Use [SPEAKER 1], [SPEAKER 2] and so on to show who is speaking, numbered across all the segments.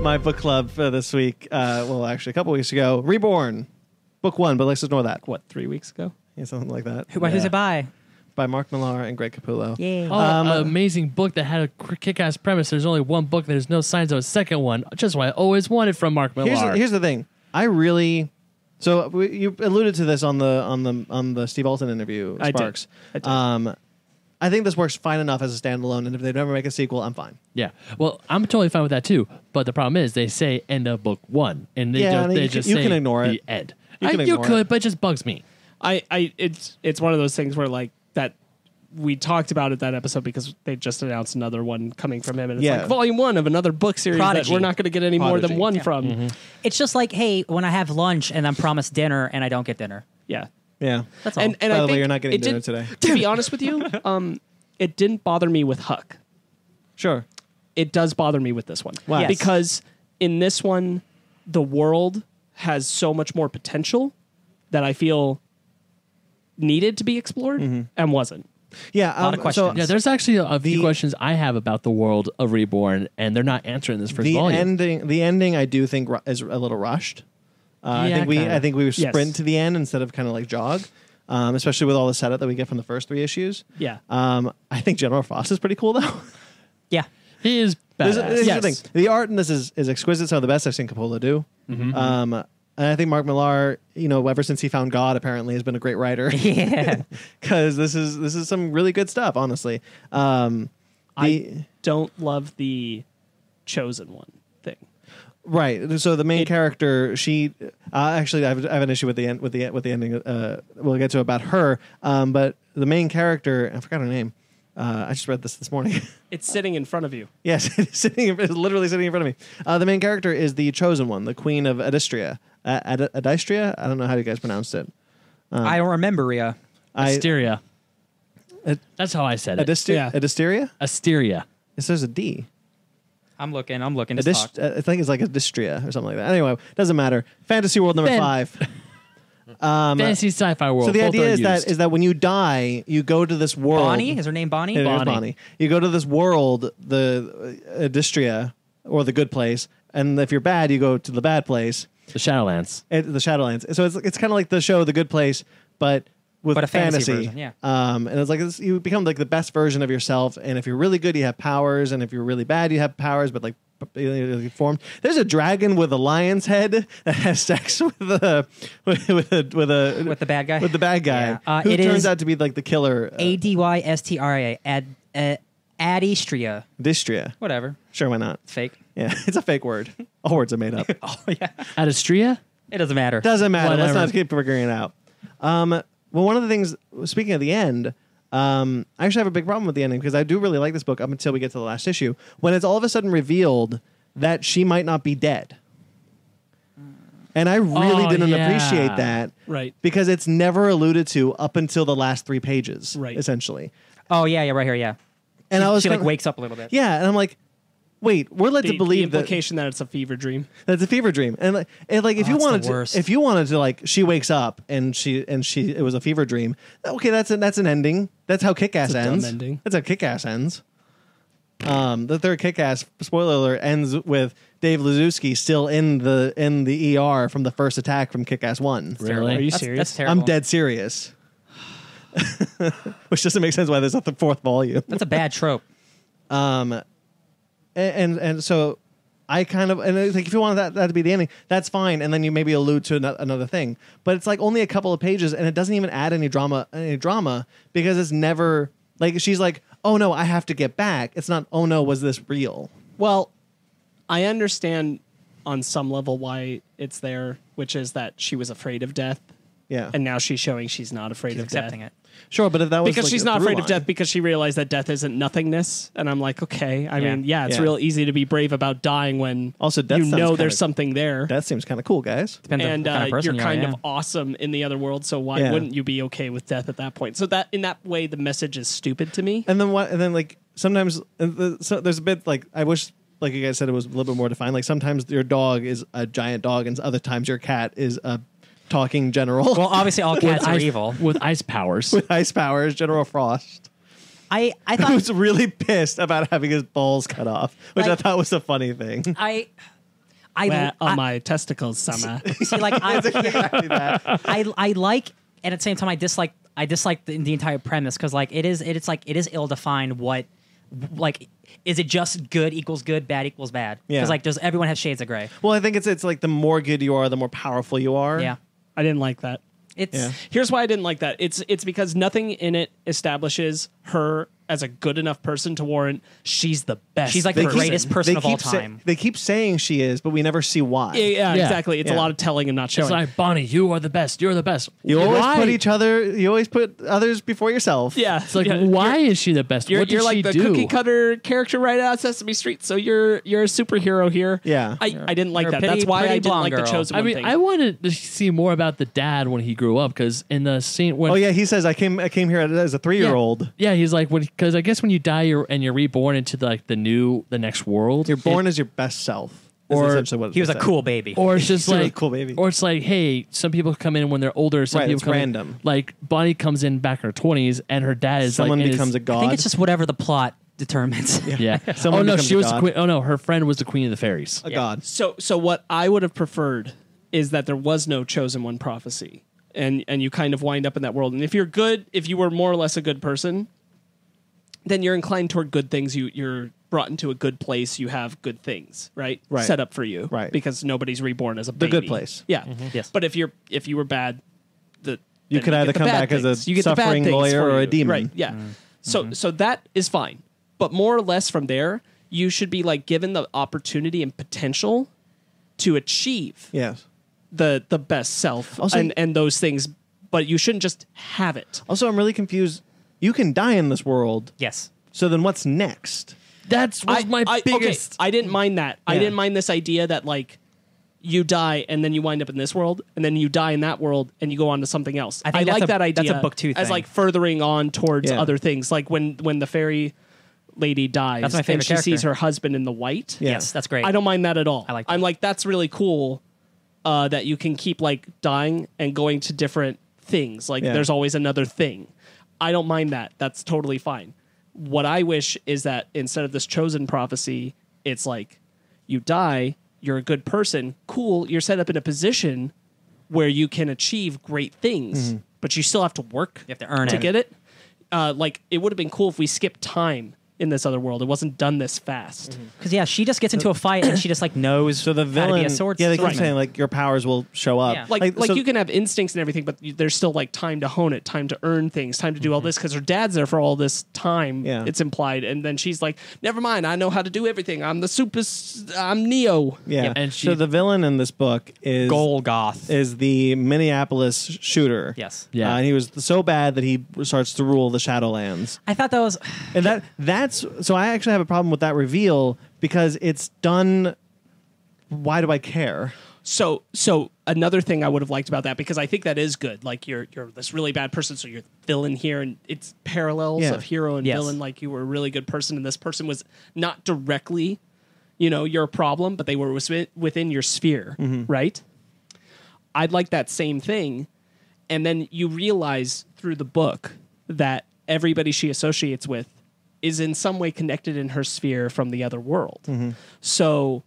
[SPEAKER 1] My book club for this week, uh, well, actually, a couple weeks ago, Reborn, book one, but let's ignore that.
[SPEAKER 2] What three weeks ago?
[SPEAKER 1] Yeah, something like that.
[SPEAKER 3] Who, Who's
[SPEAKER 1] Yeah.
[SPEAKER 3] it by?
[SPEAKER 1] By Mark Millar and Greg Capullo.
[SPEAKER 3] Yeah.
[SPEAKER 4] Oh,
[SPEAKER 1] Um,
[SPEAKER 4] an amazing book that had a kick ass premise. There's only one book. There's no signs of a second one. Just what I always wanted from Mark Millar.
[SPEAKER 1] Here's the, here's the thing. I really. So we, you alluded to this on the on the on the Steve Alton interview,
[SPEAKER 2] I did.
[SPEAKER 1] Sparks.
[SPEAKER 2] I did.
[SPEAKER 1] Um, I think this works fine enough as a standalone, and if they never make a sequel, I'm fine.
[SPEAKER 4] yeah. Well, I'm totally fine with that too. But the problem is they say end of book one, and they,
[SPEAKER 1] Yeah,
[SPEAKER 4] don't,
[SPEAKER 1] and
[SPEAKER 4] they
[SPEAKER 1] you
[SPEAKER 4] just
[SPEAKER 1] can- you
[SPEAKER 4] say
[SPEAKER 1] can ignore
[SPEAKER 4] the
[SPEAKER 1] it.
[SPEAKER 4] end.
[SPEAKER 1] You
[SPEAKER 4] I-
[SPEAKER 1] can
[SPEAKER 4] you
[SPEAKER 1] ignore
[SPEAKER 4] could,
[SPEAKER 1] it.
[SPEAKER 4] but it just bugs me.
[SPEAKER 2] I, I, it's, it's one of those things where like that. We talked about it that episode because they just announced another one coming from him, and it's
[SPEAKER 1] Yeah.
[SPEAKER 2] like volume one of another book series
[SPEAKER 3] Prodigy.
[SPEAKER 2] that we're not going to get any more than one
[SPEAKER 3] Yeah.
[SPEAKER 2] from.
[SPEAKER 3] It's just like, hey, when I have lunch and I'm promised dinner and I don't get dinner.
[SPEAKER 2] Yeah,
[SPEAKER 1] Yeah.
[SPEAKER 3] That's all.
[SPEAKER 2] and and
[SPEAKER 1] By
[SPEAKER 2] I
[SPEAKER 1] the way, you're not getting dinner
[SPEAKER 2] did-
[SPEAKER 1] today.
[SPEAKER 2] To be honest with you, um, it didn't bother me with Huck.
[SPEAKER 1] Sure.
[SPEAKER 2] it does bother me with this one.
[SPEAKER 1] Why? Yes.
[SPEAKER 2] Because in this one, the world has so much more potential that I feel needed to be explored
[SPEAKER 1] Mm-hmm.
[SPEAKER 2] and wasn't.
[SPEAKER 1] Yeah.
[SPEAKER 3] a lot of
[SPEAKER 1] um,
[SPEAKER 3] questions.
[SPEAKER 1] So
[SPEAKER 4] Yeah, there's actually a, a few
[SPEAKER 1] The-
[SPEAKER 4] questions I have about the world of Reborn, and they're not answering this first
[SPEAKER 1] the
[SPEAKER 4] volume.
[SPEAKER 1] ending, the ending, I do think ru- is a little rushed. Uh, I think we,
[SPEAKER 4] kinda.
[SPEAKER 1] I think we
[SPEAKER 2] Yes.
[SPEAKER 1] sprint to the end instead of kind of like jog, um, especially with all the setup that we get from the first three issues.
[SPEAKER 2] Yeah.
[SPEAKER 1] Um, I think General Frost is pretty cool though.
[SPEAKER 3] Yeah.
[SPEAKER 4] he is badass.
[SPEAKER 1] this is
[SPEAKER 2] Yes.
[SPEAKER 1] the thing. The art in this is, is exquisite. Some of the best I've seen Capullo do.
[SPEAKER 2] Mm-hmm.
[SPEAKER 1] Um, and I think Mark Millar, you know, ever since he found God, apparently has been a great writer
[SPEAKER 3] Yeah.
[SPEAKER 1] because this is this is some really good stuff. Honestly, um, the,
[SPEAKER 2] I don't love the chosen one thing.
[SPEAKER 1] right. So the main
[SPEAKER 2] It-
[SPEAKER 1] character, she uh, actually, I have, I have an issue with the end with the with the ending. Uh, we'll get to about her. Um, but the main character, I forgot her name. Uh, I just read this this morning.
[SPEAKER 2] It's sitting in front of you.
[SPEAKER 1] Yes, it's sitting, it's literally sitting in front of me. Uh, the main character is the chosen one, the queen of Adystria. Ad- Adystria? I don't know how you guys pronounced it.
[SPEAKER 3] I don't remember, Ria.
[SPEAKER 1] I,
[SPEAKER 4] Asteria.
[SPEAKER 1] Ad-
[SPEAKER 4] That's how I said it.
[SPEAKER 1] Adistia?
[SPEAKER 2] Yeah.
[SPEAKER 1] Adisteria?
[SPEAKER 4] Asteria.
[SPEAKER 1] It says a D.
[SPEAKER 3] I'm looking. I'm looking. Just
[SPEAKER 1] Adist-
[SPEAKER 3] talk.
[SPEAKER 1] I think it's like Adystria or something like that. Anyway, doesn't matter. Fantasy world number
[SPEAKER 4] Fan-
[SPEAKER 1] five. Um,
[SPEAKER 4] Fantasy sci-fi world.
[SPEAKER 1] so the
[SPEAKER 4] both
[SPEAKER 1] idea
[SPEAKER 4] are
[SPEAKER 1] is that
[SPEAKER 4] used.
[SPEAKER 1] is that when you die, you go to this world.
[SPEAKER 3] Bonnie? Is her name Bonnie?
[SPEAKER 1] It is
[SPEAKER 4] Bonnie.
[SPEAKER 1] Bonnie. You go to this world, the uh, Adystria, or the good place, and if you're bad, you go to the bad place.
[SPEAKER 4] The Shadowlands.
[SPEAKER 1] It, the Shadowlands. So it's it's kind of like the show The Good Place, but with
[SPEAKER 3] But a fantasy
[SPEAKER 1] fantasy.
[SPEAKER 3] version, yeah.
[SPEAKER 1] Um, and it's like it's, you become like the best version of yourself. And if you're really good, you have powers, and if you're really bad, you have powers, but like p- you know, like formed. There's a dragon with a lion's head that has sex with a with, with a with a
[SPEAKER 3] With the bad guy?
[SPEAKER 1] with the bad guy
[SPEAKER 3] Yeah. Uh,
[SPEAKER 1] who
[SPEAKER 3] it
[SPEAKER 1] turns
[SPEAKER 3] is
[SPEAKER 1] out to be like the killer. Uh,
[SPEAKER 3] A D Y S T R A. Ad uh, Adystria.
[SPEAKER 1] Distria.
[SPEAKER 3] Whatever.
[SPEAKER 1] Sure, why not?
[SPEAKER 3] It's fake.
[SPEAKER 1] Yeah, it's a fake word. All words are made up.
[SPEAKER 3] Oh yeah.
[SPEAKER 4] Adastria?
[SPEAKER 3] It doesn't matter.
[SPEAKER 1] Doesn't matter. Let's
[SPEAKER 4] Whatever.
[SPEAKER 1] not keep figuring it out. Um, well, one of the things, speaking of the end, um, I actually have a big problem with the ending because I do really like this book up until we get to the last issue when it's all of a sudden revealed that she might not be dead. And I really
[SPEAKER 4] Oh,
[SPEAKER 1] didn't
[SPEAKER 4] yeah.
[SPEAKER 1] appreciate that
[SPEAKER 2] Right.
[SPEAKER 1] because it's never alluded to up until the last three pages,
[SPEAKER 2] Right.
[SPEAKER 1] essentially.
[SPEAKER 3] Oh yeah, yeah, right here, yeah.
[SPEAKER 1] And I was
[SPEAKER 3] she like
[SPEAKER 1] kinda-
[SPEAKER 3] wakes up a little bit.
[SPEAKER 1] yeah, and I'm like, wait, we're led
[SPEAKER 2] The,
[SPEAKER 1] to believe
[SPEAKER 2] the implication that, it's a fever dream.
[SPEAKER 1] That's a fever dream, and like, and like if
[SPEAKER 3] Oh,
[SPEAKER 1] you wanted to,
[SPEAKER 3] worst.
[SPEAKER 1] if you wanted to, like, she wakes up and she and she it was a fever dream. Okay, that's a, that's an ending. That's how Kick Ass
[SPEAKER 2] It's a dumb
[SPEAKER 1] ends.
[SPEAKER 2] ending.
[SPEAKER 1] That's how Kick Ass ends. Um, the third Kick Ass spoiler alert ends with Dave Lizewski still in the in the ER from the first attack from Kick Ass One.
[SPEAKER 4] Really?
[SPEAKER 2] Are you
[SPEAKER 3] That's,
[SPEAKER 2] serious?
[SPEAKER 3] that's terrible.
[SPEAKER 1] I'm dead serious. Which doesn't make sense why there's not the fourth volume.
[SPEAKER 3] That's a bad trope.
[SPEAKER 1] Um, and and, and so I kind of and it's like if you want that, that to be the ending, that's fine. And then you maybe allude to ano- another thing, but it's like only a couple of pages, and it doesn't even add any drama, any drama because it's never like she's like, oh no, I have to get back. It's not, oh no, was this real?
[SPEAKER 2] Well, I understand on some level why it's there, which is that she was afraid of death,
[SPEAKER 1] Yeah,
[SPEAKER 2] and now she's showing she's not afraid
[SPEAKER 3] She's
[SPEAKER 2] of
[SPEAKER 3] accepting
[SPEAKER 2] death.
[SPEAKER 3] it.
[SPEAKER 1] Sure, but if that was
[SPEAKER 2] Because
[SPEAKER 1] like,
[SPEAKER 2] she's not
[SPEAKER 1] through
[SPEAKER 2] afraid of death because she realized that death isn't nothingness. And I'm like, okay. I
[SPEAKER 3] Yeah.
[SPEAKER 2] mean, yeah, it's
[SPEAKER 1] Yeah.
[SPEAKER 2] real easy to be brave about dying when
[SPEAKER 1] Also, death
[SPEAKER 2] you know
[SPEAKER 1] kinda-
[SPEAKER 2] there's something there.
[SPEAKER 1] That seems kind of cool, guys.
[SPEAKER 3] Depends on
[SPEAKER 2] and
[SPEAKER 3] what kind
[SPEAKER 2] uh,
[SPEAKER 3] of
[SPEAKER 2] you're
[SPEAKER 3] you are,
[SPEAKER 2] kind
[SPEAKER 3] yeah.
[SPEAKER 2] of awesome in the other world, so why
[SPEAKER 1] Yeah.
[SPEAKER 2] wouldn't you be okay with death at that point? So that in that way, the message is stupid to me.
[SPEAKER 1] And then what? And then like sometimes and the, so there's a bit like I wish like you guys said it was a little bit more defined. Like sometimes your dog is a giant dog, and other times your cat is a talking general
[SPEAKER 3] Well, obviously all cats are
[SPEAKER 4] ice,
[SPEAKER 3] evil.
[SPEAKER 4] with ice powers.
[SPEAKER 1] with ice powers, General Frost.
[SPEAKER 3] I I
[SPEAKER 1] Who
[SPEAKER 3] thought
[SPEAKER 1] was really pissed about having his balls cut off, which I
[SPEAKER 3] Like-
[SPEAKER 1] thought was a funny thing.
[SPEAKER 3] I I,
[SPEAKER 2] Where
[SPEAKER 3] I
[SPEAKER 2] my testicles, Summer?
[SPEAKER 3] see like I,
[SPEAKER 1] exactly that.
[SPEAKER 3] I I like and at the same time I dislike I dislike the, the entire premise because like it is it, it's like it is ill defined what like is it just good equals good bad equals bad
[SPEAKER 1] Yeah.
[SPEAKER 3] because like does everyone have shades of gray
[SPEAKER 1] Well, I think it's it's like the more good you are, the more powerful you are.
[SPEAKER 3] yeah
[SPEAKER 2] I didn't like that.
[SPEAKER 3] it's
[SPEAKER 1] Yeah.
[SPEAKER 2] Here's why I didn't like that. It's it's because nothing in it establishes her as a good enough person to warrant she's the best.
[SPEAKER 3] She's like the
[SPEAKER 1] They keep-
[SPEAKER 3] greatest person
[SPEAKER 1] they
[SPEAKER 3] of all
[SPEAKER 1] keep say-
[SPEAKER 3] time.
[SPEAKER 1] they keep saying she is, but we never see why.
[SPEAKER 2] Yeah, yeah,
[SPEAKER 4] Yeah.
[SPEAKER 2] exactly. It's
[SPEAKER 1] Yeah.
[SPEAKER 2] a lot of telling and not showing.
[SPEAKER 4] It's like Bonnie, you are the best. You're the best.
[SPEAKER 1] You always
[SPEAKER 4] Why?
[SPEAKER 1] put each other. You always put others before yourself.
[SPEAKER 2] yeah,
[SPEAKER 4] It's like,
[SPEAKER 2] yeah,
[SPEAKER 4] why is she the best?
[SPEAKER 2] You're,
[SPEAKER 4] what did
[SPEAKER 2] you're like
[SPEAKER 4] she
[SPEAKER 2] the
[SPEAKER 4] do?
[SPEAKER 2] cookie cutter character right out of Sesame Street, so you're you're a superhero here.
[SPEAKER 1] Yeah.
[SPEAKER 2] I, I didn't like
[SPEAKER 3] you're a
[SPEAKER 2] that. That's
[SPEAKER 3] pretty-
[SPEAKER 2] why I
[SPEAKER 3] pretty
[SPEAKER 2] didn't
[SPEAKER 3] blonde
[SPEAKER 2] like the
[SPEAKER 3] girl.
[SPEAKER 2] chosen
[SPEAKER 4] I
[SPEAKER 2] one
[SPEAKER 4] mean,
[SPEAKER 2] thing.
[SPEAKER 4] I wanted to see more about the dad when he grew up because in the scene when
[SPEAKER 1] Oh yeah, he says I came. I came here as a three-year-old.
[SPEAKER 4] Yeah, he's like when because I guess when you die you're, and you're reborn into the, like the new the next world.
[SPEAKER 1] You're born
[SPEAKER 4] it-
[SPEAKER 1] as your best self. is
[SPEAKER 4] Or
[SPEAKER 1] essentially what
[SPEAKER 3] he was
[SPEAKER 1] they
[SPEAKER 3] a
[SPEAKER 1] say.
[SPEAKER 3] cool baby
[SPEAKER 4] or it's just
[SPEAKER 1] He's a
[SPEAKER 4] like
[SPEAKER 1] cool baby.
[SPEAKER 4] Or it's like, hey, some people come in when they're older. Some
[SPEAKER 1] Right,
[SPEAKER 4] people
[SPEAKER 1] it's
[SPEAKER 4] come in-
[SPEAKER 1] random.
[SPEAKER 4] like Bonnie comes in back in her twenties, and her dad is
[SPEAKER 1] Someone
[SPEAKER 4] like in
[SPEAKER 1] becomes
[SPEAKER 4] his,
[SPEAKER 1] a god.
[SPEAKER 3] I think it's just whatever the plot determines
[SPEAKER 4] yeah.
[SPEAKER 1] Someone
[SPEAKER 4] oh no,
[SPEAKER 1] becomes
[SPEAKER 4] she
[SPEAKER 1] a
[SPEAKER 4] was the
[SPEAKER 1] god.
[SPEAKER 4] queen. Oh no, her friend was the queen of the fairies.
[SPEAKER 1] a
[SPEAKER 3] Yeah.
[SPEAKER 1] god.
[SPEAKER 2] So so what I would have preferred is that there was no chosen one prophecy. And and you kind of wind up in that world. And if you're good, if you were more or less a good person, then you're inclined toward good things. You you're brought into a good place. You have good things, right?
[SPEAKER 1] Right.
[SPEAKER 2] Set up for you.
[SPEAKER 1] Right.
[SPEAKER 2] Because nobody's reborn as a
[SPEAKER 1] The
[SPEAKER 2] baby.
[SPEAKER 1] good place.
[SPEAKER 2] Yeah.
[SPEAKER 3] Yes.
[SPEAKER 2] But if you're if you were bad, the
[SPEAKER 1] You
[SPEAKER 2] then
[SPEAKER 1] could either
[SPEAKER 2] get the
[SPEAKER 1] come
[SPEAKER 2] bad
[SPEAKER 1] back as a
[SPEAKER 2] things. You get the bad
[SPEAKER 1] suffering
[SPEAKER 2] things
[SPEAKER 1] lawyer
[SPEAKER 2] for
[SPEAKER 1] or a
[SPEAKER 2] you.
[SPEAKER 1] demon.
[SPEAKER 2] Right. Yeah.
[SPEAKER 3] Mm.
[SPEAKER 2] So
[SPEAKER 3] Mm-hmm.
[SPEAKER 2] so that is fine. But more or less from there, you should be like given the opportunity and potential to achieve
[SPEAKER 1] Yes.
[SPEAKER 2] the the best self
[SPEAKER 1] Also-
[SPEAKER 2] and and those things, but you shouldn't just have it.
[SPEAKER 1] Also, I'm really confused. You can die in this world.
[SPEAKER 3] yes
[SPEAKER 1] So then, what's next?
[SPEAKER 4] That's was my
[SPEAKER 2] I,
[SPEAKER 4] biggest.
[SPEAKER 2] Okay, I didn't mind that. I didn't mind this idea that like you die and then you wind up in this world and then you die in that world and you go on to something else.
[SPEAKER 3] I think that's
[SPEAKER 2] like
[SPEAKER 3] a-
[SPEAKER 2] that idea.
[SPEAKER 3] that's a book two
[SPEAKER 2] as like furthering on towards
[SPEAKER 1] Yeah.
[SPEAKER 2] other things. Like when when the fairy lady dies
[SPEAKER 3] That's my favorite
[SPEAKER 2] and she sees her husband in the white.
[SPEAKER 1] Yeah.
[SPEAKER 3] yes that's great
[SPEAKER 2] I don't mind that at all.
[SPEAKER 3] I like
[SPEAKER 2] I'm like that's really cool. Uh, that you can keep like dying and going to different things. Like
[SPEAKER 1] Yeah.
[SPEAKER 2] there's always another thing. I don't mind that. That's totally fine. What I wish is that instead of this chosen prophecy, it's like you die, you're a good person, cool. You're set up in a position where you can achieve great things, but you still have to work.
[SPEAKER 3] You have to earn
[SPEAKER 2] to
[SPEAKER 3] it.
[SPEAKER 2] get it. Uh, like it would have been cool if we skipped time in this other world. It wasn't done this fast.
[SPEAKER 3] because yeah she just gets into a fight and she just like knows
[SPEAKER 1] So the
[SPEAKER 3] how to
[SPEAKER 1] villain.
[SPEAKER 3] be a sword
[SPEAKER 1] yeah, they keep
[SPEAKER 3] swordsman.
[SPEAKER 1] saying like your powers will show up.
[SPEAKER 3] Yeah.
[SPEAKER 2] like like,
[SPEAKER 1] so-
[SPEAKER 2] you can have instincts and everything, but you, there's still like time to hone it, time to earn things, time to do all this because her dad's there for all this time.
[SPEAKER 1] Yeah.
[SPEAKER 2] It's implied, and then she's like, "Never mind, I know how to do everything. I'm the super. s- I'm Neo."
[SPEAKER 1] Yeah.
[SPEAKER 3] Yep.
[SPEAKER 4] And
[SPEAKER 1] so
[SPEAKER 4] she-
[SPEAKER 1] the villain in this book is
[SPEAKER 3] Golgoth
[SPEAKER 1] is the Minneapolis shooter.
[SPEAKER 3] yes
[SPEAKER 4] Yeah.
[SPEAKER 1] Uh, and he was so bad that he starts to rule the Shadowlands.
[SPEAKER 3] I thought that was
[SPEAKER 1] And that that that's so I actually have a problem with that reveal because it's done why do I care?
[SPEAKER 2] So so another thing I would have liked about that because I think that is good. Like you're you're this really bad person, so you're villain here, and it's parallels
[SPEAKER 1] Yeah.
[SPEAKER 2] of hero and
[SPEAKER 3] Yes.
[SPEAKER 2] villain. Like you were a really good person, and this person was not directly, you know, your problem, but they were within, within your sphere, mm-hmm. right? I'd like that same thing, and then you realize through the book that everybody she associates with is in some way connected in her sphere from the other world. So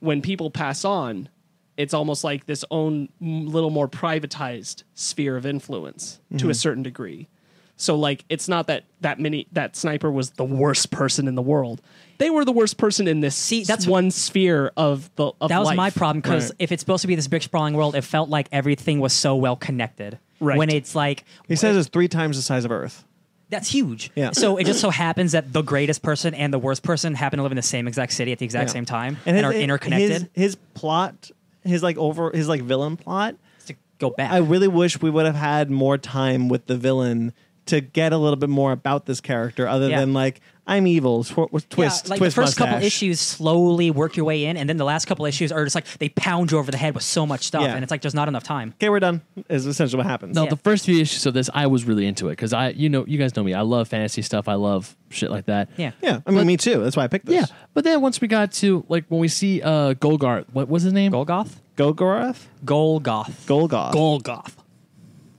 [SPEAKER 2] when people pass on, it's almost like this own little more privatized sphere of influence to
[SPEAKER 1] Mm-hmm.
[SPEAKER 2] a certain degree. So like it's not that that many that sniper was the worst person in the world. They were the worst person in this
[SPEAKER 3] See, that's-
[SPEAKER 2] one sphere of the of
[SPEAKER 3] that was
[SPEAKER 2] life.
[SPEAKER 3] my problem because
[SPEAKER 1] Right.
[SPEAKER 3] if it's supposed to be this big sprawling world, it felt like everything was so well connected.
[SPEAKER 2] Right.
[SPEAKER 3] When it's like
[SPEAKER 1] He says it's three times the size of Earth.
[SPEAKER 3] That's huge.
[SPEAKER 1] Yeah.
[SPEAKER 3] So it just so happens that the greatest person and the worst person happen to live in the same exact city at the exact
[SPEAKER 1] Yeah.
[SPEAKER 3] same time and,
[SPEAKER 1] his-
[SPEAKER 3] are interconnected.
[SPEAKER 1] His, his plot, his like over his like villain plot.
[SPEAKER 3] to go back.
[SPEAKER 1] I really wish we would have had more time with the villain to get a little bit more about this character other
[SPEAKER 3] Yeah.
[SPEAKER 1] than like I'm evil, tw- with twist,
[SPEAKER 3] yeah, like
[SPEAKER 1] twist
[SPEAKER 3] the first couple issues slowly work your way in, and then the last couple issues are just like they pound you over the head with so much stuff,
[SPEAKER 1] Yeah.
[SPEAKER 3] and it's like there's not enough time.
[SPEAKER 1] Okay, we're done. Is essentially what happens.
[SPEAKER 4] No,
[SPEAKER 3] Yeah.
[SPEAKER 4] the first few issues of this, I was really into it because I, you know, you guys know me. I love fantasy stuff. I love shit like that.
[SPEAKER 3] Yeah.
[SPEAKER 1] Yeah, I mean, me too. That's why I picked this.
[SPEAKER 4] Yeah, but then once we got to like when we see uh Golgart, what was his name?
[SPEAKER 3] Golgoth,
[SPEAKER 1] Golgoroth,
[SPEAKER 3] Golgoth,
[SPEAKER 1] Golgoth.
[SPEAKER 2] Golgoth.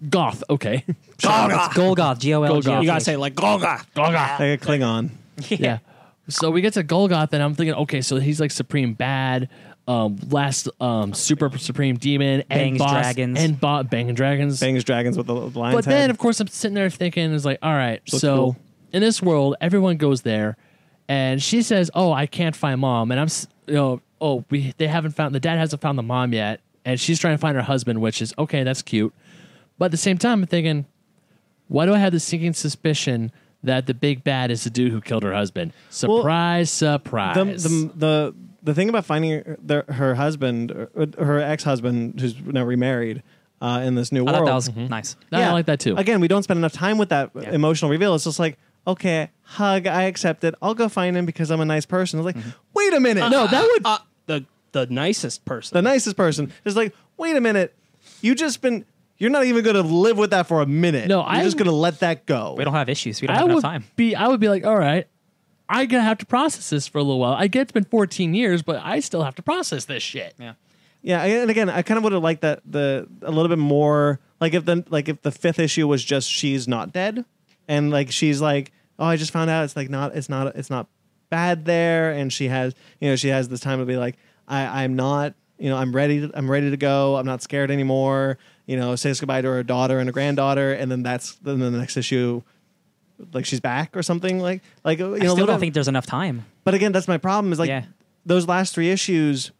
[SPEAKER 4] Goth. Okay.
[SPEAKER 3] Golgoth, Golgoth, G O L G.
[SPEAKER 4] Golgoth.
[SPEAKER 2] You gotta say like Golgoth.
[SPEAKER 4] Golgoth.
[SPEAKER 1] like a Klingon.
[SPEAKER 4] yeah. So we get to Golgoth, and I'm thinking, okay, so he's like supreme bad, um, last um, super supreme demon, and
[SPEAKER 3] Bangs
[SPEAKER 4] boss,
[SPEAKER 3] dragons.
[SPEAKER 4] and bo- banging dragons.
[SPEAKER 1] Bangs dragons with the, the lion's
[SPEAKER 4] but then,
[SPEAKER 1] head.
[SPEAKER 4] of course, I'm sitting there thinking, it's like, all right,
[SPEAKER 1] Looks
[SPEAKER 4] so
[SPEAKER 1] cool.
[SPEAKER 4] in this world, everyone goes there, and she says, "Oh, I can't find mom," and I'm, s- you know, oh, we they haven't found the dad hasn't found the mom yet, and she's trying to find her husband, which is okay, that's cute, but at the same time, I'm thinking, why do I have the sinking suspicion? That the big bad is the dude who killed her husband. Surprise, surprise.
[SPEAKER 1] the, the the the thing about finding her, the, her husband, her ex husband, who's now remarried, uh, in this new
[SPEAKER 3] I
[SPEAKER 1] world.
[SPEAKER 3] thought that was nice.
[SPEAKER 4] I like that too.
[SPEAKER 1] Again, we don't spend enough time with that
[SPEAKER 3] Yeah.
[SPEAKER 1] emotional reveal. It's just like, okay, hug, I accept it. I'll go find him because I'm a nice person. It's like,
[SPEAKER 3] Mm-hmm.
[SPEAKER 1] wait a minute.
[SPEAKER 2] No, that would uh, the the nicest person.
[SPEAKER 1] the nicest person is like, wait a minute. You just been. You're not even going to live with that for a minute.
[SPEAKER 4] No,
[SPEAKER 1] you're
[SPEAKER 4] I-
[SPEAKER 1] just going to let that go.
[SPEAKER 3] We don't have issues. We don't
[SPEAKER 4] I
[SPEAKER 3] have enough
[SPEAKER 4] would
[SPEAKER 3] time.
[SPEAKER 4] be I would be like, all right, I'm going to have to process this for a little while. I get it's been 14 years, but I still have to process this shit.
[SPEAKER 3] Yeah.
[SPEAKER 1] Yeah, and again, I kind of would have liked that the a little bit more like if the like if the fifth issue was just she's not dead, and like she's like, oh, I just found out it's like not it's not it's not bad there, and she has you know she has this time to be like, I I'm not you know I'm ready to, I'm ready to go, I'm not scared anymore, you know, says goodbye to her daughter and a granddaughter, and then that's then the next issue. Like she's back or something like like you know.
[SPEAKER 3] I
[SPEAKER 1] a
[SPEAKER 3] still don't
[SPEAKER 1] bit-
[SPEAKER 3] think there's enough time.
[SPEAKER 1] but again, that's my problem. Is like
[SPEAKER 3] Yeah.
[SPEAKER 1] those last three issues.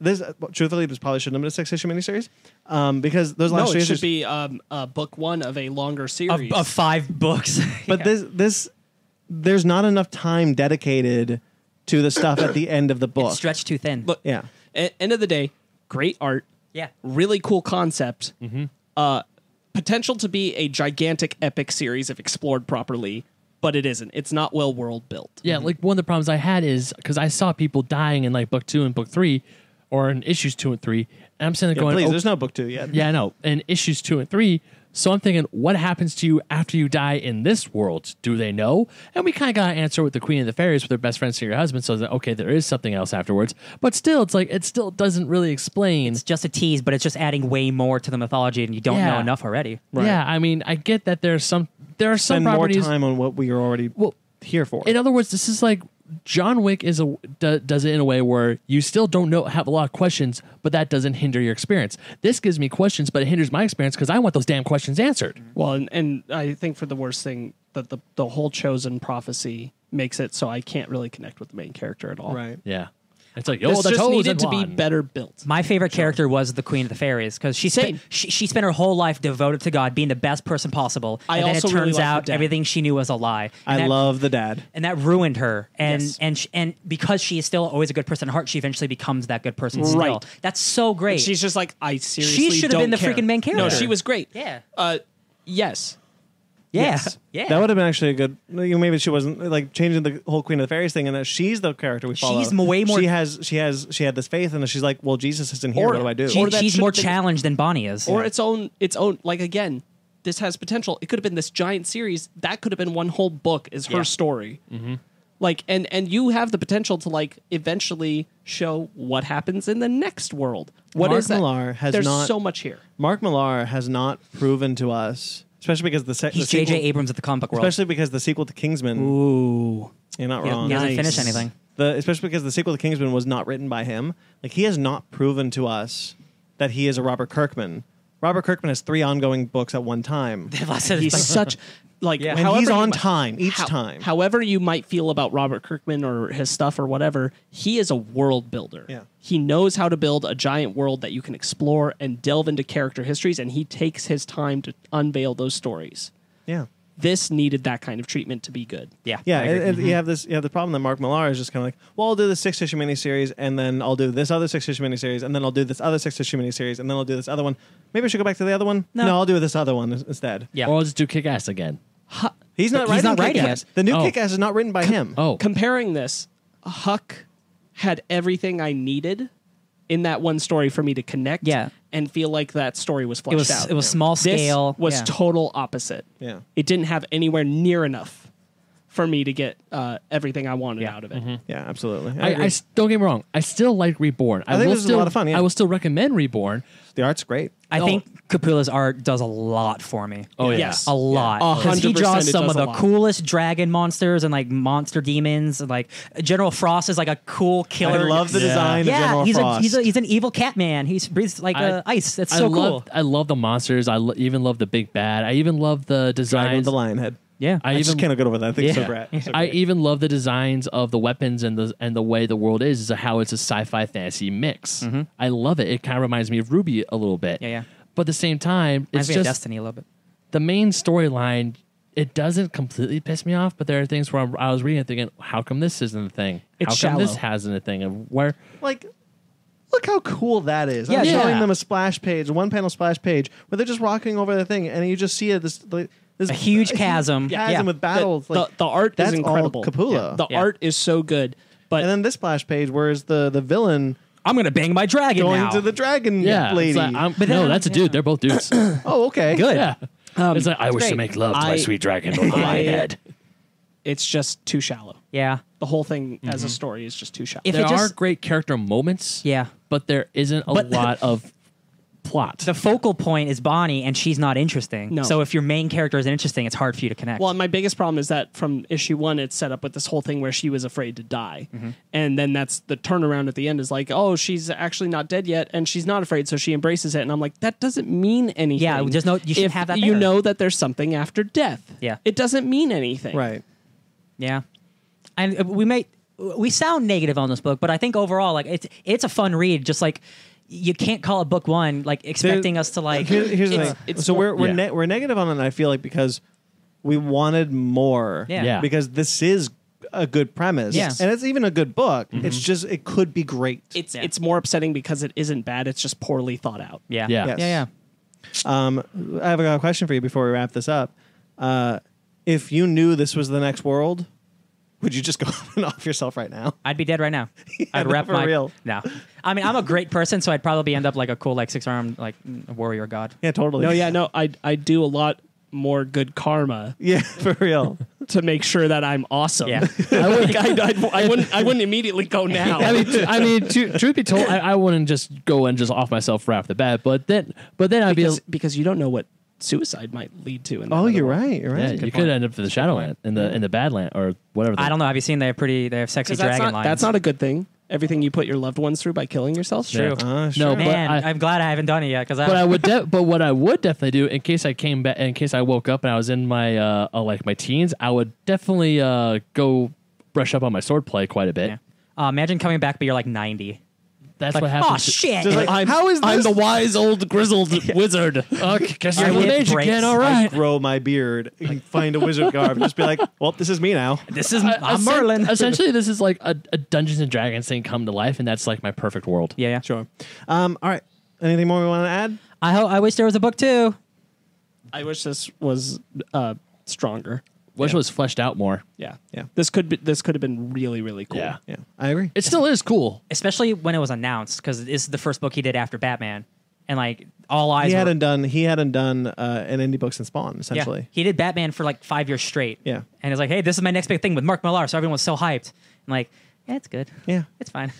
[SPEAKER 1] This truthfully, this probably shouldn't have been a six issue miniseries, um, because those last
[SPEAKER 2] no,
[SPEAKER 1] three
[SPEAKER 2] it
[SPEAKER 1] issues.
[SPEAKER 2] should be um, uh, book one of a longer
[SPEAKER 3] Of,
[SPEAKER 2] series.
[SPEAKER 3] of five books.
[SPEAKER 1] but
[SPEAKER 3] Yeah.
[SPEAKER 1] this this there's not enough time dedicated to the stuff at the end of the book.
[SPEAKER 3] It's stretched too thin.
[SPEAKER 2] Look,
[SPEAKER 1] yeah,
[SPEAKER 2] at end of the day, great art,
[SPEAKER 3] yeah.
[SPEAKER 2] really cool concept, uh, potential to be a gigantic epic series if explored properly, but it isn't. It's not well world built.
[SPEAKER 4] Yeah, like one of the problems I had is because I saw people dying in like book two and book three, or in issues two and three, and I'm sitting there
[SPEAKER 1] yeah
[SPEAKER 4] going,
[SPEAKER 1] please.
[SPEAKER 4] "Oh,
[SPEAKER 1] There's no book two yet.
[SPEAKER 4] yeah, I know, and issues two and three. So I'm thinking, what happens to you after you die in this world? Do they know? And we kind of got an answer with the Queen of the Fairies with her best friend to your husband, so that okay, there is something else afterwards. But still, it's like it still doesn't really explain.
[SPEAKER 3] It's just a tease, but it's just adding way more to the mythology, and you don't know enough already.
[SPEAKER 4] Yeah, I mean, I get that there's some there are some
[SPEAKER 1] Spend more time on what we are already
[SPEAKER 4] Well,
[SPEAKER 1] here for.
[SPEAKER 4] in other words, this is like John Wick is a do, does it in a way where you still don't know have a lot of questions, but that doesn't hinder your experience. This gives me questions, but it hinders my experience because I want those damn questions answered. Mm-hmm.
[SPEAKER 2] Well, and, and I think for the worst thing that the the whole chosen prophecy makes it so I can't really connect with the main character at all.
[SPEAKER 1] right.
[SPEAKER 4] Yeah, it's like
[SPEAKER 2] This
[SPEAKER 4] oh, the
[SPEAKER 2] just
[SPEAKER 4] chosen
[SPEAKER 2] needed to be better built.
[SPEAKER 3] My favorite character was the Queen of the Fairies because she
[SPEAKER 2] Same.
[SPEAKER 3] spent she, she spent her whole life devoted to God, being the best person possible.
[SPEAKER 2] I
[SPEAKER 3] and then
[SPEAKER 2] also
[SPEAKER 3] it
[SPEAKER 2] really
[SPEAKER 3] turns
[SPEAKER 2] like the
[SPEAKER 3] out
[SPEAKER 2] dad.
[SPEAKER 3] everything she knew was a lie. And
[SPEAKER 1] I
[SPEAKER 3] that-
[SPEAKER 1] love the dad.
[SPEAKER 3] and that ruined her. And
[SPEAKER 2] Yes.
[SPEAKER 3] and sh- and because she is still always a good person at heart, she eventually becomes that good person. Still.
[SPEAKER 2] Right.
[SPEAKER 3] That's so great.
[SPEAKER 2] She's just like I seriously.
[SPEAKER 3] She should have
[SPEAKER 2] don't
[SPEAKER 3] been the
[SPEAKER 2] care.
[SPEAKER 3] freaking main character.
[SPEAKER 2] No,
[SPEAKER 3] character.
[SPEAKER 2] she was great.
[SPEAKER 3] Yeah.
[SPEAKER 2] Uh, yes.
[SPEAKER 3] Yeah,
[SPEAKER 2] yes.
[SPEAKER 3] yeah.
[SPEAKER 1] That would have been actually a good. you know, Maybe she wasn't like changing the whole Queen of the Fairies thing, and that she's the character we follow.
[SPEAKER 3] She's m- way more-
[SPEAKER 1] She has she has she had this faith, and she's like, well, Jesus isn't here.
[SPEAKER 2] Or-
[SPEAKER 1] what do I do?
[SPEAKER 3] She-
[SPEAKER 2] Or that
[SPEAKER 3] she's
[SPEAKER 2] should've
[SPEAKER 3] more
[SPEAKER 2] been-
[SPEAKER 3] challenged than Bonnie is.
[SPEAKER 2] Or its own its own like again. This has potential. It could have been this giant series. That could have been one whole book. Is her
[SPEAKER 3] Yeah.
[SPEAKER 2] story. Mm-hmm. Like and and you have the potential to like eventually show what happens in the next world. What is
[SPEAKER 1] Mark
[SPEAKER 2] that?
[SPEAKER 1] Millar has
[SPEAKER 2] There's
[SPEAKER 1] not-
[SPEAKER 2] so much here.
[SPEAKER 1] Mark Millar has not proven to us, especially because the, se-
[SPEAKER 3] He's
[SPEAKER 1] the sequel,
[SPEAKER 3] J.J. Abrams at the comic book world.
[SPEAKER 1] especially because the sequel to Kingsman.
[SPEAKER 2] Ooh.
[SPEAKER 1] You're not
[SPEAKER 3] He-
[SPEAKER 1] wrong.
[SPEAKER 3] he hasn't
[SPEAKER 2] Nice.
[SPEAKER 3] finished anything.
[SPEAKER 1] The especially because the sequel to Kingsman was not written by him. Like he has not proven to us that he is a Robert Kirkman. Robert Kirkman has three ongoing books at one time.
[SPEAKER 2] He's such like
[SPEAKER 3] Yeah.
[SPEAKER 1] And
[SPEAKER 2] however
[SPEAKER 1] he's on
[SPEAKER 2] might-
[SPEAKER 1] time each
[SPEAKER 2] how-
[SPEAKER 1] time.
[SPEAKER 2] However, you might feel about Robert Kirkman or his stuff or whatever, he is a world builder.
[SPEAKER 1] Yeah.
[SPEAKER 2] He knows how to build a giant world that you can explore and delve into character histories, and he takes his time to unveil those stories.
[SPEAKER 1] yeah.
[SPEAKER 2] This needed that kind of treatment to be good.
[SPEAKER 3] yeah,
[SPEAKER 1] Yeah,
[SPEAKER 3] I agree.
[SPEAKER 1] and, and you mm-hmm. have this. You have the problem that Mark Millar is just kind of like, well, I'll do this six issue miniseries, and then I'll do this other six issue miniseries, and then I'll do this other six issue miniseries, and then I'll do this other one. Maybe I should go back to the other one.
[SPEAKER 3] No.
[SPEAKER 1] I'll do this other one instead.
[SPEAKER 3] yeah.
[SPEAKER 4] Or I'll just do kick ass again.
[SPEAKER 1] He's not
[SPEAKER 3] He's
[SPEAKER 1] writing
[SPEAKER 3] not writing
[SPEAKER 1] Kick-Ass.
[SPEAKER 3] it.
[SPEAKER 1] The new
[SPEAKER 4] Oh.
[SPEAKER 1] Kick-Ass is not written by him.
[SPEAKER 4] Oh,
[SPEAKER 2] Comparing this, Huck had everything I needed in that one story for me to connect
[SPEAKER 3] Yeah.
[SPEAKER 2] and feel like that story was fleshed
[SPEAKER 3] It was
[SPEAKER 2] out.
[SPEAKER 3] it was small
[SPEAKER 2] This
[SPEAKER 3] scale.
[SPEAKER 2] was
[SPEAKER 3] yeah.
[SPEAKER 2] total opposite.
[SPEAKER 1] Yeah.
[SPEAKER 2] It didn't have anywhere near enough for me to get uh, everything I wanted
[SPEAKER 3] Yeah.
[SPEAKER 2] out of it.
[SPEAKER 1] Yeah, absolutely. I
[SPEAKER 4] I,
[SPEAKER 1] agree.
[SPEAKER 4] I s- don't get me wrong. I still like Reborn. I,
[SPEAKER 1] think
[SPEAKER 4] will
[SPEAKER 1] this is a
[SPEAKER 4] still,
[SPEAKER 1] lot of fun, yeah.
[SPEAKER 4] I will still recommend Reborn.
[SPEAKER 1] the art's great.
[SPEAKER 3] I
[SPEAKER 4] Oh.
[SPEAKER 3] think Capullo's art does a lot for me.
[SPEAKER 4] Oh yeah.
[SPEAKER 2] Yes.
[SPEAKER 3] a lot.
[SPEAKER 2] A
[SPEAKER 3] 'Cause he
[SPEAKER 2] hundred
[SPEAKER 3] draws
[SPEAKER 2] percent it
[SPEAKER 3] some
[SPEAKER 2] does
[SPEAKER 3] of
[SPEAKER 2] a
[SPEAKER 3] the
[SPEAKER 2] lot.
[SPEAKER 3] coolest dragon monsters and like monster demons. And, like General Frost is like a cool killer.
[SPEAKER 1] I
[SPEAKER 3] killer.
[SPEAKER 1] love the
[SPEAKER 4] Yeah.
[SPEAKER 1] design of
[SPEAKER 3] yeah,
[SPEAKER 1] General
[SPEAKER 3] he's
[SPEAKER 1] Frost.
[SPEAKER 3] a he's a he's an evil cat man. He breathes like
[SPEAKER 4] I-
[SPEAKER 3] uh, ice. That's
[SPEAKER 4] I
[SPEAKER 3] so
[SPEAKER 4] love
[SPEAKER 3] cool.
[SPEAKER 4] I love the monsters. I lo- even love the big bad. I even love the
[SPEAKER 1] Dragon with the lion head.
[SPEAKER 3] Yeah,
[SPEAKER 4] I
[SPEAKER 1] I, just
[SPEAKER 4] even
[SPEAKER 1] cannot get over that. I think it's so
[SPEAKER 3] Yeah.
[SPEAKER 1] So
[SPEAKER 4] I even love the designs of the weapons and the and the way the world is, is how it's a sci-fi fantasy mix. I love it. It kind of reminds me of RWBY a little bit.
[SPEAKER 3] Mm-hmm. Yeah, yeah.
[SPEAKER 4] But at the same time,
[SPEAKER 3] Reminds
[SPEAKER 4] it's just
[SPEAKER 3] Destiny a little bit.
[SPEAKER 4] the main storyline. It doesn't completely piss me off, but there are things where I'm, I was reading it thinking, how come this isn't a thing?
[SPEAKER 2] It's
[SPEAKER 4] how come this hasn't a thing? And where
[SPEAKER 1] like look how cool that is.
[SPEAKER 3] Yeah,
[SPEAKER 1] I'm
[SPEAKER 3] yeah.
[SPEAKER 1] showing them a splash page, one panel splash page where they're just rocking over the thing and you just see it this like this
[SPEAKER 3] A huge chasm.
[SPEAKER 1] chasm
[SPEAKER 3] Yeah.
[SPEAKER 1] with battles.
[SPEAKER 2] The,
[SPEAKER 1] like,
[SPEAKER 2] the, the art
[SPEAKER 1] that's
[SPEAKER 2] is
[SPEAKER 1] all
[SPEAKER 2] incredible.
[SPEAKER 1] Capullo.
[SPEAKER 2] The
[SPEAKER 3] Yeah.
[SPEAKER 2] art is so good. But
[SPEAKER 1] and then this splash page whereas the the villain
[SPEAKER 3] I'm gonna bang my dragon
[SPEAKER 1] going
[SPEAKER 3] now.
[SPEAKER 1] to the dragon
[SPEAKER 4] yeah,
[SPEAKER 1] lady.
[SPEAKER 4] like, I'm-
[SPEAKER 3] But
[SPEAKER 4] no,
[SPEAKER 3] then-
[SPEAKER 4] that's a dude. They're both dudes.
[SPEAKER 1] oh, okay.
[SPEAKER 3] Good.
[SPEAKER 4] yeah, um, it's like I wish to make love to my sweet dragon over my
[SPEAKER 2] I-
[SPEAKER 4] head.
[SPEAKER 2] it's just too shallow.
[SPEAKER 3] Yeah,
[SPEAKER 2] The whole thing as a mm-hmm. story is just too shallow.
[SPEAKER 3] If
[SPEAKER 4] There
[SPEAKER 3] it
[SPEAKER 4] are great character moments.
[SPEAKER 3] yeah.
[SPEAKER 4] but there isn't a
[SPEAKER 3] But-
[SPEAKER 4] lot of plot.
[SPEAKER 3] The focal point is Bonnie, and she's not interesting.
[SPEAKER 2] No.
[SPEAKER 3] So if your main character is interesting, it's hard for you to connect.
[SPEAKER 2] Well, my biggest problem is that from issue one, it's set up with this whole thing where she was afraid to die,
[SPEAKER 3] Mm-hmm.
[SPEAKER 2] and then that's the turnaround at the end is like, oh, she's actually not dead yet, and she's not afraid, so she embraces it, and I'm like, that doesn't mean anything.
[SPEAKER 3] Yeah, there's no- you should
[SPEAKER 2] if
[SPEAKER 3] have that
[SPEAKER 2] You
[SPEAKER 3] there.
[SPEAKER 2] know that there's something after death.
[SPEAKER 3] Yeah.
[SPEAKER 2] it doesn't mean anything.
[SPEAKER 1] Right.
[SPEAKER 3] Yeah, and uh, we may we sound negative on this book, but I think overall, like it's it's a fun read. Just like you can't call it book one, like expecting us to like.
[SPEAKER 1] Here- here's the thing.
[SPEAKER 2] it's
[SPEAKER 1] so we're we're,
[SPEAKER 4] yeah.
[SPEAKER 1] ne- we're negative on it. I feel like because we wanted more.
[SPEAKER 3] Yeah.
[SPEAKER 4] Yeah.
[SPEAKER 1] Because this is a good premise.
[SPEAKER 3] Yeah.
[SPEAKER 1] And it's even a good book.
[SPEAKER 4] Mm-hmm.
[SPEAKER 1] It's just it could be great.
[SPEAKER 2] It's
[SPEAKER 3] Yeah.
[SPEAKER 2] it's more upsetting because it isn't bad. It's just poorly thought out.
[SPEAKER 3] yeah,
[SPEAKER 4] Yeah.
[SPEAKER 1] Yes.
[SPEAKER 3] yeah, yeah.
[SPEAKER 1] Um, I have a question for you before we wrap this up. Uh, if you knew this was the next world, would you just go and off yourself right now?
[SPEAKER 3] I'd be dead right now. I'd
[SPEAKER 1] no,
[SPEAKER 3] wrap
[SPEAKER 1] for
[SPEAKER 3] my
[SPEAKER 1] real.
[SPEAKER 3] no. I mean, I'm a great person, so I'd probably end up like a cool like six armed like warrior god.
[SPEAKER 1] Yeah, totally.
[SPEAKER 2] No, yeah, no, I I do a lot more good karma
[SPEAKER 1] Yeah, for real.
[SPEAKER 2] to make sure that I'm awesome.
[SPEAKER 3] Yeah.
[SPEAKER 2] I, would, I, I, I wouldn't I wouldn't immediately go now.
[SPEAKER 4] I mean, tr- I mean, tru- truth be told, I, I wouldn't just go and just off myself right off the bat. But then, but then I'd be,
[SPEAKER 2] because, because you don't know what suicide might lead to. In
[SPEAKER 1] Oh, you're
[SPEAKER 2] world.
[SPEAKER 1] right. You're right.
[SPEAKER 4] yeah,
[SPEAKER 1] That's a
[SPEAKER 4] you
[SPEAKER 1] point.
[SPEAKER 4] could end up in the Shadowland, in the in the Badland, or whatever. the-
[SPEAKER 3] I don't know. Have you seen? They have pretty. They have sexy
[SPEAKER 2] 'Cause that's
[SPEAKER 3] dragon
[SPEAKER 2] not,
[SPEAKER 3] lines.
[SPEAKER 2] that's not a good thing. Everything you put your loved ones through by killing yourself.
[SPEAKER 3] true.
[SPEAKER 1] Uh,
[SPEAKER 4] No,
[SPEAKER 1] sure.
[SPEAKER 4] but
[SPEAKER 3] Man,
[SPEAKER 4] I-
[SPEAKER 3] I'm glad I haven't done it yet because
[SPEAKER 4] But I would, de- but what I would definitely do in case I came back, in case I woke up and I was in my uh, uh like my teens, I would definitely uh go brush up on my sword play quite a bit.
[SPEAKER 3] Yeah. Uh, imagine coming back, but you're like 90.
[SPEAKER 4] That's
[SPEAKER 3] Like,
[SPEAKER 4] what
[SPEAKER 3] oh shit!
[SPEAKER 1] Just like,
[SPEAKER 2] I'm,
[SPEAKER 1] how is this?
[SPEAKER 2] I'm the wise old grizzled wizard.
[SPEAKER 4] Okay, guess
[SPEAKER 3] Your
[SPEAKER 4] you're the
[SPEAKER 3] breaks.
[SPEAKER 4] again. All
[SPEAKER 1] I
[SPEAKER 4] right.
[SPEAKER 1] grow my beard and find a wizard garb. And Just be like, well, this is me now.
[SPEAKER 3] this is
[SPEAKER 4] I-
[SPEAKER 3] I'm Merlin.
[SPEAKER 4] Essentially, this is like a, a Dungeons and Dragons thing come to life, and that's like my perfect world.
[SPEAKER 3] yeah, yeah.
[SPEAKER 1] Sure. Um, all right. Anything more we want to add?
[SPEAKER 3] I hope. I wish there was a book too.
[SPEAKER 2] I wish this was uh, stronger.
[SPEAKER 4] Wish it was fleshed out more.
[SPEAKER 2] Yeah,
[SPEAKER 1] Yeah.
[SPEAKER 2] This could be, this could have been really really cool.
[SPEAKER 4] Yeah.
[SPEAKER 1] Yeah, I agree.
[SPEAKER 4] It still is cool.
[SPEAKER 3] especially when it was announced because this is the first book he did after Batman, and like all eyes.
[SPEAKER 1] He
[SPEAKER 3] were,
[SPEAKER 1] hadn't done. He hadn't done uh, an indie book since Spawn,
[SPEAKER 3] yeah,
[SPEAKER 1] essentially.
[SPEAKER 3] he did Batman for like five years straight.
[SPEAKER 1] Yeah.
[SPEAKER 3] and it's like, hey, this is my next big thing with Mark Millar, so everyone was so hyped. I'm like, yeah, it's good.
[SPEAKER 1] Yeah.
[SPEAKER 3] It's fine.